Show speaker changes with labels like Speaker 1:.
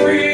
Speaker 1: free.